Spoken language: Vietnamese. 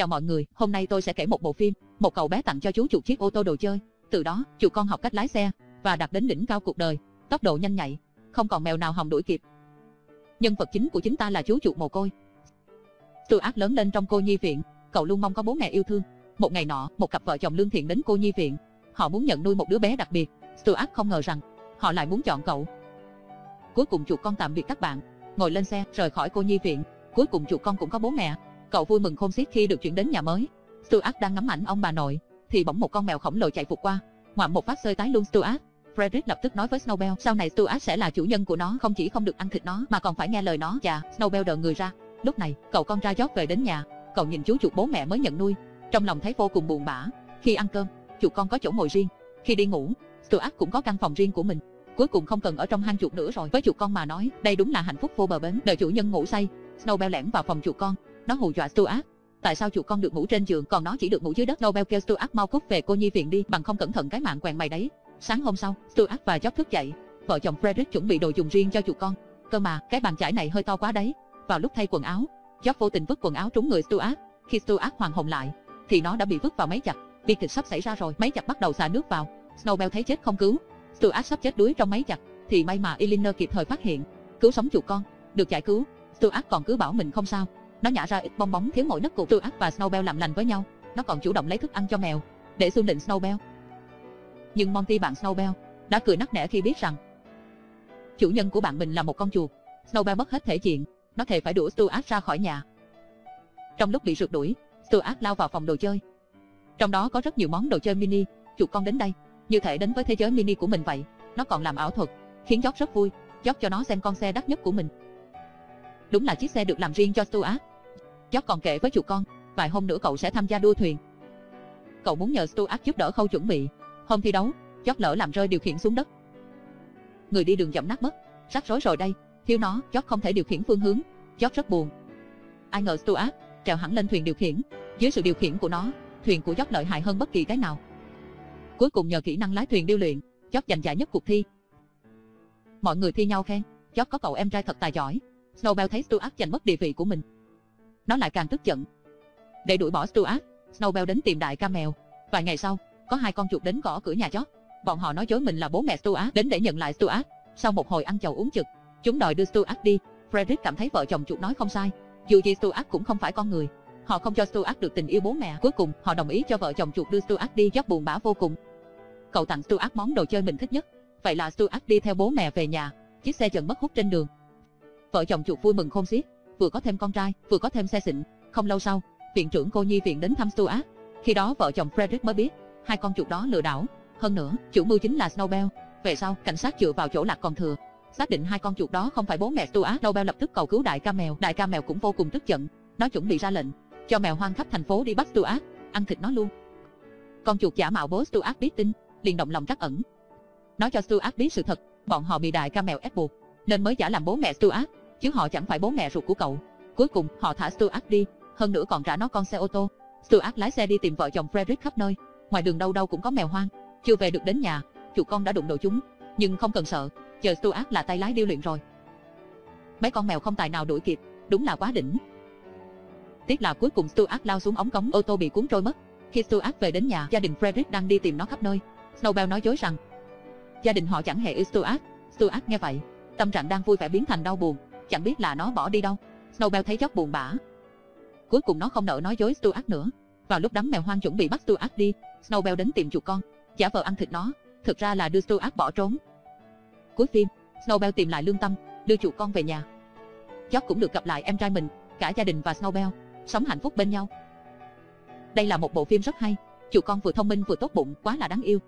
Chào mọi người, hôm nay tôi sẽ kể một bộ phim, một cậu bé tặng cho chú chuột chiếc ô tô đồ chơi. Từ đó, chuột con học cách lái xe và đạt đến đỉnh cao cuộc đời, tốc độ nhanh nhạy, không còn mèo nào hòng đuổi kịp. Nhân vật chính của chúng ta là chú chuột mồ côi. từ ác lớn lên trong cô nhi viện, cậu luôn mong có bố mẹ yêu thương. Một ngày nọ, một cặp vợ chồng lương thiện đến cô nhi viện. Họ muốn nhận nuôi một đứa bé đặc biệt. Stuart không ngờ rằng họ lại muốn chọn cậu. Cuối cùng chuột con tạm biệt các bạn, ngồi lên xe rời khỏi cô nhi viện. Cuối cùng chuột con cũng có bố mẹ. Cậu vui mừng khôn xiết khi được chuyển đến nhà mới. Stuart đang ngắm ảnh ông bà nội, thì bỗng một con mèo khổng lồ chạy vụt qua, ngoạm một phát sơi tái luôn Stuart. Frederick lập tức nói với Snowbell, sau này Stuart sẽ là chủ nhân của nó, không chỉ không được ăn thịt nó mà còn phải nghe lời nó. Chà, Snowbell đờ người ra. Lúc này, cậu con ra George về đến nhà, cậu nhìn chú chuột bố mẹ mới nhận nuôi, trong lòng thấy vô cùng buồn bã. Khi ăn cơm, chuột con có chỗ ngồi riêng, khi đi ngủ, Stuart cũng có căn phòng riêng của mình. Cuối cùng không cần ở trong hang chuột nữa rồi. Với chuột con mà nói, đây đúng là hạnh phúc vô bờ bến. Đợi chủ nhân ngủ say, Snowbell lẻn vào phòng chuột con, nó hù dọa Stuart. Tại sao chủ con được ngủ trên giường, còn nó chỉ được ngủ dưới đất? Nobel kêu Stuart mau cút về cô nhi viện đi, bằng không cẩn thận cái mạng quèn mày đấy. Sáng hôm sau, Stuart và George thức dậy, vợ chồng Frederick chuẩn bị đồ dùng riêng cho chủ con. Cơ mà, cái bàn chải này hơi to quá đấy. Vào lúc thay quần áo, George vô tình vứt quần áo trúng người Stuart. Khi Stuart hoàng hồn lại, thì nó đã bị vứt vào máy giặt. Bi kịch sắp xảy ra rồi, máy giặt bắt đầu xả nước vào. Snowbell thấy chết không cứu. Stuart sắp chết đuối trong máy giặt, thì may mà Eleanor kịp thời phát hiện, cứu sống chủ con, được giải cứu. Stuart còn cứ bảo mình không sao. Nó nhả ra ít bong bóng thiếu mỗi nấc cục. Stuart và Snowbell làm lành với nhau. Nó còn chủ động lấy thức ăn cho mèo, để xung định Snowbell. Nhưng Monty bạn Snowbell đã cười nắc nẻ khi biết rằng chủ nhân của bạn mình là một con chuột. Snowbell mất hết thể diện, nó thề phải đuổi Stuart ra khỏi nhà. Trong lúc bị rượt đuổi, Stuart lao vào phòng đồ chơi. Trong đó có rất nhiều món đồ chơi mini, chuột con đến đây, như thể đến với thế giới mini của mình vậy. Nó còn làm ảo thuật, khiến George rất vui. George cho nó xem con xe đắt nhất của mình. Đúng là chiếc xe được làm riêng cho Stuart. Jock còn kể với chủ con, vài hôm nữa cậu sẽ tham gia đua thuyền. Cậu muốn nhờ Stuart giúp đỡ khâu chuẩn bị. Hôm thi đấu, Jock lỡ làm rơi điều khiển xuống đất. Người đi đường dậm nát mất, rắc rối rồi đây. Thiếu nó, Jock không thể điều khiển phương hướng. Jock rất buồn. Ai ngờ Stuart trèo hẳn lên thuyền điều khiển. Dưới sự điều khiển của nó, thuyền của Jock lợi hại hơn bất kỳ cái nào. Cuối cùng nhờ kỹ năng lái thuyền điêu luyện, Jock giành giải nhất cuộc thi. Mọi người thi nhau khen, Jock có cậu em trai thật tài giỏi. Snowbell thấy Stuart giành mất địa vị của mình. Nó lại càng tức giận. Để đuổi bỏ Stuart, Snowbell đến tìm đại ca mèo. Vài ngày sau, có hai con chuột đến gõ cửa nhà chó Bọn họ nói dối mình là bố mẹ Stuart đến để nhận lại Stuart. Sau một hồi ăn chầu uống chực, chúng đòi đưa Stuart đi. Frederick cảm thấy vợ chồng chuột nói không sai. Dù gì Stuart cũng không phải con người. Họ không cho Stuart được tình yêu bố mẹ. Cuối cùng, họ đồng ý cho vợ chồng chuột đưa Stuart đi. dốc buồn bã vô cùng. Cậu tặng Stuart món đồ chơi mình thích nhất. Vậy là Stuart đi theo bố mẹ về nhà. Chiếc xe dần mất hút trên đường. Vợ chồng chuột vui mừng khôn xiết, vừa có thêm con trai, vừa có thêm xe xịn. Không lâu sau, viện trưởng cô nhi viện đến thăm Stuart. Khi đó vợ chồng Frederick mới biết, hai con chuột đó lừa đảo. Hơn nữa, chủ mưu chính là Snowbell. Về sau, cảnh sát dựa vào chỗ lạc còn thừa, xác định hai con chuột đó không phải bố mẹ Stuart. Snowbell lập tức cầu cứu đại ca mèo. Đại ca mèo cũng vô cùng tức giận, nó chuẩn bị ra lệnh cho mèo hoang khắp thành phố đi bắt Stuart, ăn thịt nó luôn. Con chuột giả mạo bố Stuart biết tin, liền động lòng trắc ẩn. Nói cho Stuart biết sự thật, bọn họ bị đại ca mèo ép buộc, nên mới giả làm bố mẹ Stuart, chứ họ chẳng phải bố mẹ ruột của cậu. Cuối cùng, họ thả Stuart đi, hơn nữa còn trả nó con xe ô tô. Stuart lái xe đi tìm vợ chồng Frederick khắp nơi, ngoài đường đâu đâu cũng có mèo hoang. Chưa về được đến nhà, chủ con đã đụng độ chúng, nhưng không cần sợ, chờ Stuart là tay lái điêu luyện rồi. Mấy con mèo không tài nào đuổi kịp, đúng là quá đỉnh. Tiếc là cuối cùng Stuart lao xuống ống cống ô tô bị cuốn trôi mất. Khi Stuart về đến nhà, gia đình Frederick đang đi tìm nó khắp nơi. Snowbell nói dối rằng gia đình họ chẳng hề yêu Stuart. Stuart nghe vậy, tâm trạng đang vui vẻ biến thành đau buồn, chẳng biết là nó bỏ đi đâu. Snowbell thấy rất buồn bã. Cuối cùng nó không nỡ nói dối Stuart nữa. Vào lúc đám mèo hoang chuẩn bị bắt Stuart đi, Snowbell đến tìm chuột con, giả vờ ăn thịt nó, thực ra là đưa Stuart bỏ trốn. Cuối phim, Snowbell tìm lại lương tâm, đưa chuột con về nhà. George cũng được gặp lại em trai mình, cả gia đình và Snowbell sống hạnh phúc bên nhau. Đây là một bộ phim rất hay, chuột con vừa thông minh vừa tốt bụng, quá là đáng yêu.